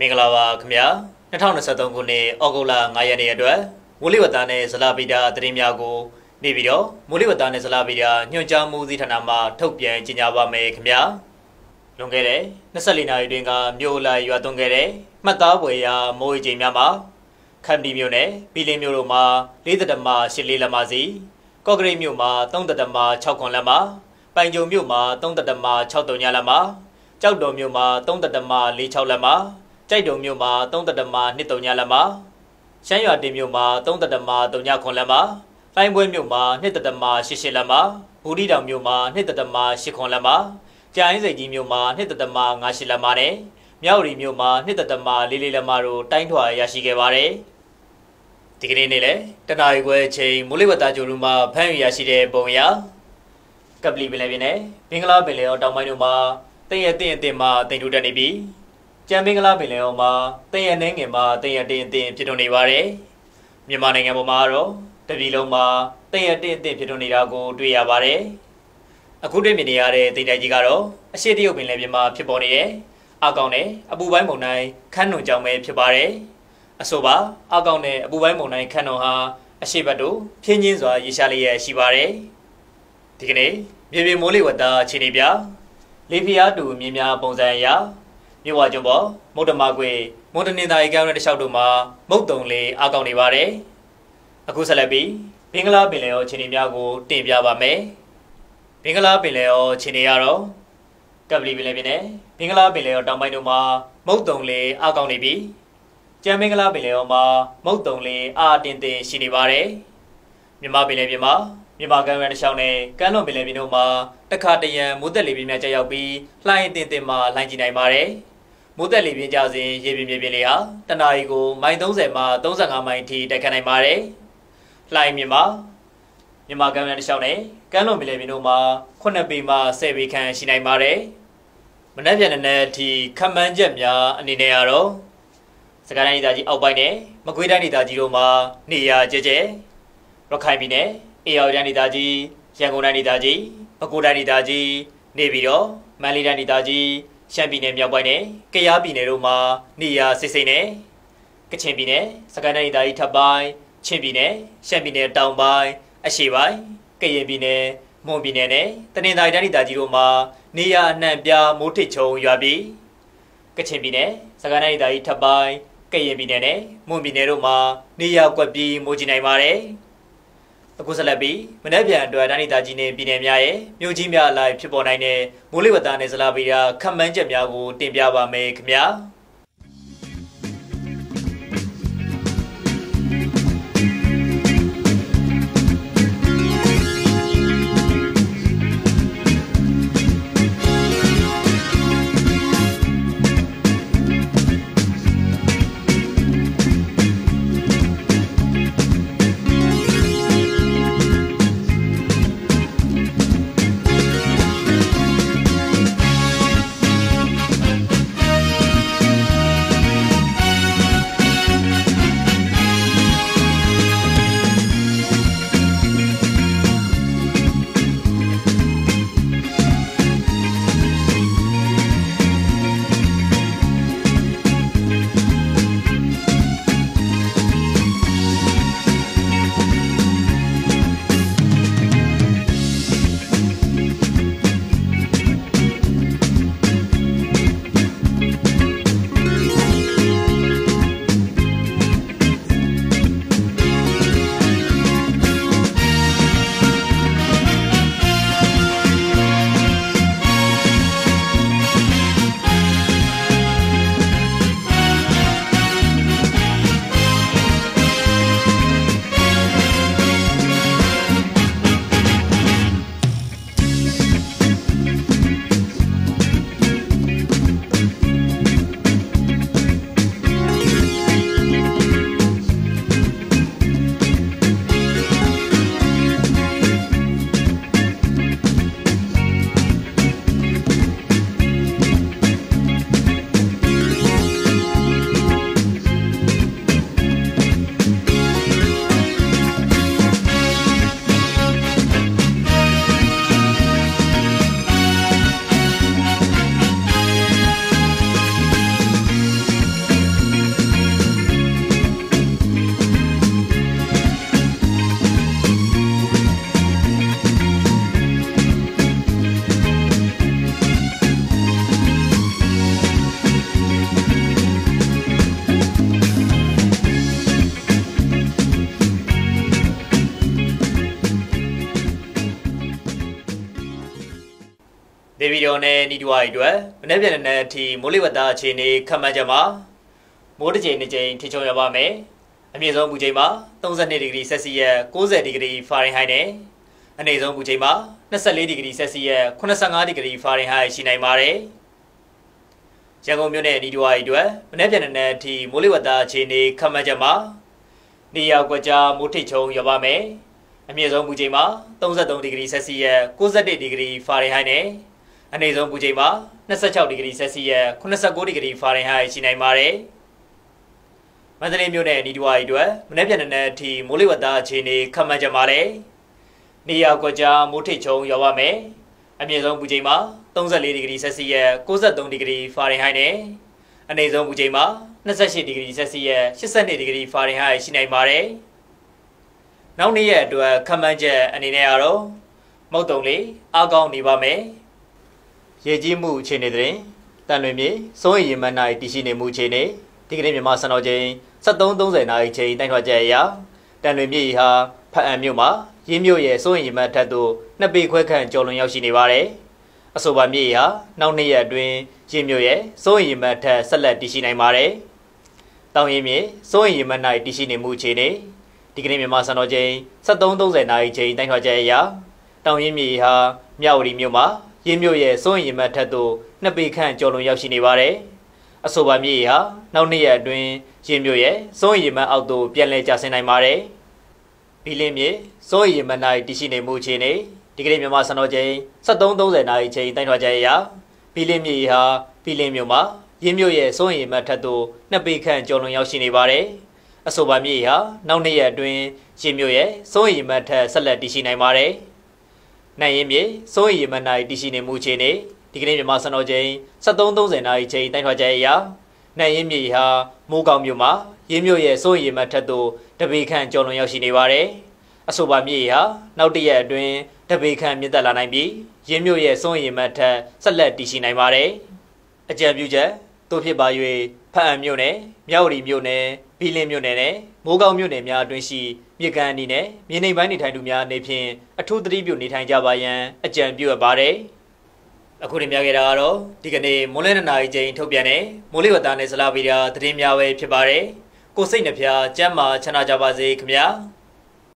မင်္ဂလာပါခင်ဗျာ2023ခုနှစ်ဩဂုတ်လ9ရက်နေ့အတွက်မိုးလေဝသနဲ့ဇလဗီတာသတင်းများကိုနေပြီးတော့မိုးလေဝသနဲ့ဇလဗီတာညွှန်ကြားမှုသီးဌာနမှထုတ်ပြန်ကြေညာပါမယ်ခင်ဗျာလွန်ခဲ့တဲ့24နာရီတွင်ကမြို့လာရွာသွန်းခဲ့တဲ့မှတ်သားပွဲရာမိုးရေချိန်များမှာခမ်ဒီမြို့နယ်ဘီလင်းမြို့တို့မှာ4တမ8လေးလက်မစီကော့ဂရိတ်မြို့မှာ3တမ6ခွန်လက်မပိုင်ကြုံမြို့မှာ3တမ6တုံညလက်မကြောက်တော်မြို့မှာ3တမ4 6လက်မ ကြိုက်တုံမြို့မှာ3တတမ2တုံညလက်မှာရှမ်းရွာတင်မြို့မှာ3တတမ3ညခွန်လက်မှာလိုင်းပွဲမြို့မှာ2တတမ8 8လက်မှာဘူဒီတောင်မြို့မှာ2တတမ8ခွန်လက်မှာကြာအင်းစိတ်ကြီးမြို့မှာ2တတမ9 8လက်မှာနဲ့မြောက်ရီမြို့မှာ2တတမ4 4လက်မှာတို့တိုင်းထွာရရှိခဲ့ပါတယ်ဒီကနေ့နေ့လေတနအီခွဲချိန်မိုးလေဝသကြိုလူမှာဖမ်းယူရရှိတဲ့ပုံရကပလီပင်လည်းပြင်းနဲ့ဘင်္ဂလားပင်လယ်တောင်ပိုင်းတို့မှာတည့်ရတဲ့တင်မှာတင်ထူတက်နေပြီး ကျန်မင်္ဂလာပင်လယ်အောင်မှာတည့်ရနှင်းငင်မှာတည့်ရတင်းအတင်းဖြစ်ထွန်းနေပါတယ်မြန်မာနိုင်ငံပေါ်မှာတော့တပြည်လုံးမှာတည့်ရတင်းအတင်းဖြစ်ထွန်းနေတာကိုတွေ့ရပါတယ်အခုတွေ့မြင်နေရတဲ့တိတ်တိုက်ကြီးကတော့အရှိတရုတ်ပင်လယ်ပြင်မှာဖြစ်ပေါ်နေတဲ့အကောင်နဲ့အပူပိုင်းမုန်တိုင်းခန်းနုံကြောင့်ပဲဖြစ်ပါတယ်အဆိုပါအကောင်နဲ့အပူပိုင်းမုန်တိုင်းခန်းနုံဟာအရှိဘတ်တို့ဖြင်းချင်းစွာရေရှားလျက်ရှိပါတယ်ဒီကနေ့မြေပြင်မိုးလေဝသအခြေအနေပြလေဖျားတူမြင်းများပုံစံအရ မြဝကျွန်းပေါ်မုတ်တမကွေမွန်တနင်္သာရီကောင်းတဲ့တလျှောက်တို့မှာမုတ်တုံလေးအကောင့်နေပါတယ်အခုဆက်လက်ပြီးဘင်္ဂလားပင်လယ်အော်ခြေနေများကိုတင်ပြပါမယ်ဘင်္ဂလားပင်လယ်အော်ခြေနေရတော့ကပလီပင်လယ်ပြင်နဲ့ဘင်္ဂလားပင်လယ်အော်တောင်ပိုင်းတို့မှာမုတ်တုံလေးအကောင့်နေပြီးကျန်ဘင်္ဂလားပင်လယ်အော်မှာမုတ်တုံလေးအာတင်တင်ရှိနေပါတယ်မြန်မာပင်လယ်ပြင်မှာ မြန်မာကမ်းရန်တစ်လျှောက်နဲ့ကမ်းလွန်ပင်လယ်ပြင်တို့မှာတခါတရံမိုးသက်လေပြင်းများကျရောက်ပြီးလှိုင်းတင်တင်မှလှိုင်းကြည့်နိုင်ပါတယ်။မိုးသက်လေပြင်းကြစဉ်ရေပြင်မြေပြင်လေးဟာတနအီကိုမိုင်30မှ35မိုင်ထိတိုက်ခတ်နိုင်ပါတယ်။လှိုင်းမြင်မှာမြန်မာကမ်းရန်တစ်လျှောက်နဲ့ကမ်းလွန်ပင်လယ်ပြင်တို့မှာ9ပေမှ10ပေခန့်ရှိနိုင်ပါတယ်။မနက်ဖြန်နဲ့အထိခမန်းချက်များအနေနဲ့ကတော့စကိုင်းတိုင်းဒေသကြီးအောက်ပိုင်းနဲ့မကွေးတိုင်းဒေသကြီးတို့မှာနေရာကျကျရခိုင်ပြည်နယ် အေရဝတီဒေသကြီးရန်ကုန်တိုင်းဒေသကြီးပဲခူးတိုင်းဒေသကြီးနေပြီးတော့မန္တလေးတိုင်းဒေသကြီးရှမ်းပြည်နယ်မြောက်ပိုင်းနဲ့ကယားပြည်နယ်တို့မှာနေရာစစ်စိမ့်နဲ့ကချင်ပြည်နယ်စကိုင်းတိုင်းဒေသကြီးထပ်ပိုင်းချင်းပြည်နယ်ရှမ်းပြည်နယ်တောင်ပိုင်းအရှေ့ပိုင်းကရင်ပြည်နယ်မွန်ပြည်နယ်နဲ့တနင်္သာရီတိုင်းဒေသကြီးတို့မှာနေရာအနှံ့ပြားမိုးထစ်ချုံရွာပြီးကချင်ပြည်နယ်စကိုင်းတိုင်းဒေသကြီးထပ်ပိုင်းကရင်ပြည်နယ်နဲ့မွန်ပြည်နယ်တို့မှာနေရာကွက်ပြီးမိုးကြီးနိုင်ပါတယ်။ အခုဆက်လက်ပြီးမနေ့ပြန်အတွက်တိုင်းဒေသကြီးနဲ့ပြည်နယ်များရဲ့မြို့ကြီးများအလိုက်ဖြစ်ပေါ်နိုင်တဲ့မိုးလေဝသနဲ့ဇလာဗီယာခန့်မှန်းချက်များကိုတင်ပြပါမယ်ခင်ဗျာ။ ကျော်နဲ့နီတူဝါရီတွေမနေ့ပြန်တဲ့အထိမိုးလေဝသအခြေအနေခန့်မှန်းချက်မှာမိုးတစ်ချိန်တစ်ချိန်ထချုံရပါမယ်။အမြင့်ဆုံးပူချိန်မှာ32ဒီဂရီဆက်စီယပ်90ဒီဂရီဖာရင်ဟိုက်နဲ့အနည်းဆုံးပူချိန်မှာ24ဒီဂရီဆက်စီယပ်85ဒီဂရီဖာရင်ဟိုက်ရှိနိုင်ပါတယ်။ရန်ကုန်မြို့နယ်နီတူဝါရီတွေမနေ့ပြန်တဲ့အထိမိုးလေဝသအခြေအနေခန့်မှန်းချက်မှာနေရာကွက်ကြားမိုးထချုံရပါမယ်။အမြင့်ဆုံးပူချိန်မှာ33ဒီဂရီဆက်စီယပ်91ဒီဂရီဖာရင်ဟိုက်နဲ့ အနည်းဆုံးပူချိန်မှာ26ဒီဂရီဆက်စီယပ်89ဒီဂရီဖာရင်ဟိုက်ရှိနိုင်ပါတယ်။မန္တလေးမြို့နယ်နီဒူဝါရီတို့မနေ့ပြန်တဲ့အထိမိုးလေဝသအခြေအနေခန့်မှန်းကြပါလေ။နေရာကွက်ကြားမိုးထစ်ချုံရောက်ပါမယ်။အမြင့်ဆုံးပူချိန်မှာ34ဒီဂရီဆက်စီယပ်63ဒီဂရီဖာရင်ဟိုက်နဲ့အနည်းဆုံးပူချိန်မှာ28ဒီဂရီဆက်စီယပ်82ဒီဂရီဖာရင်ဟိုက်ရှိနိုင်ပါတယ်။နောက်နေ့ရက်အတွက်ခန့်မှန်းချက်အနေနဲ့ကတော့မုတ်တုံလေးအားကောင်းနေပါမယ်။ ရေကြီးမှုအခြေအနေတွင်တန်လွင်မြေစိုးရိမ်မှန်၌တည်ရှိနေမှုအခြေအနေဒီကနေ့မြန်မာစံတော်ချိန်73:30နာရီချိန်တိုက်ထွက်ချက်အရတန်လွင်မြေဟာဖအံမြို့မှာရင်းမြို့ရဲ့စိုးရိမ်မှန်ထက်သို့နှစ်ပေခွဲခန့်ကျော်လွန်ရောက်ရှိနေပါတယ်။အဆိုပါမြေဟာနောက်နှစ်ရက်အတွင်းရင်းမြို့ရဲ့စိုးရိမ်မှန်ထက်ဆက်လက်တည်ရှိနိုင်ပါတယ်။တောင်ရင်မြေစိုးရိမ်မှန်၌တည်ရှိနေမှုအခြေအနေဒီကနေ့မြန်မာစံတော်ချိန်73:30နာရီချိန်တိုက်ထွက်ချက်အရတောင်ရင်မြေဟာမြောက်ဝတီမြို့မှာ ရင်းမြို့ရဲ့စိုးရင်မှတ်ထက်သို့နှစ်ပေခန့်ကျော်လွန်ရောက်ရှိနေပါတယ်။အဆိုပါမြေဟာနောက်နှစ်ရက်အတွင်းရင်းမြို့ရဲ့စိုးရင်မှတ်အောက်သို့ပြန်လည်ကျဆင်းနိုင်ပါတယ်။ဘီလင်းမြေစိုးရင်မှတ်၌တည်ရှိနေမှုအခြေအနေဒီကနေ့မြန်မာစံတော်ချိန်73:30နာရီချိန်တိုင်းထွာချက်အရဘီလင်းမြေဟာဘီလင်းမြို့မှာရင်းမြို့ရဲ့စိုးရင်မှတ်ထက်သို့နှစ်ပေခန့်ကျော်လွန်ရောက်ရှိနေပါတယ်။အဆိုပါမြေဟာနောက်နှစ်ရက်အတွင်းရင်းမြို့ရဲ့စိုးရင်မှတ်ထက်ဆက်လက်တည်ရှိနိုင်ပါတယ်။ နိုင်ရင်မြေစိုးရိမ်မနိုင်တည်ရှိနေမှုခြေနေဒီကနေ့မြန်မာစံတော်ချိန်73:30နာရီချိန်တိုင်းထွာချက်အရာနိုင်ရင်မြေဟာမိုးကောင်းမြို့မှာရင်းမြို့ရဲ့စိုးရိမ်မထက်သို့တပေခန့်ကျော်လွန်ရောက်ရှိနေပါတယ်အဆိုပါမြေဟာနောက်တရက်အတွင်းတပေခန့်မြင့်တက်လာနိုင်ပြီးရင်းမြို့ရဲ့စိုးရိမ်မထက်ဆက်လက်တည်ရှိနိုင်ပါတယ်အကြံပြုချက်တို့ဖြစ်ပါ၍ ဖအံမြို့နယ်မြောက်ရီမြို့နယ်ဘီလင်းမြို့နယ်နဲ့မိုးကောင်းမြို့နယ်များအတွင်းရှိမြေကန်အနေနဲ့မြေနေပိုင်းနေထိုင်သူများအနေဖြင့်အထူးသတိပြုနေထိုင်ကြပါရန်အကြံပြုအပ်ပါတယ်။အခုတင်ပြခဲ့တာကတော့ဒီကနေ့မိုးလဲနှစ်နာရီချိန်ထုတ်ပြန်တဲ့မိုးလေဝသနဲ့ဇလာဗီဒီယာသတင်းများပဲဖြစ်ပါတယ်။ကိုစိတ်နှဖျားစမ်းမာချမ်းသာကြပါစေခင်ဗျာ။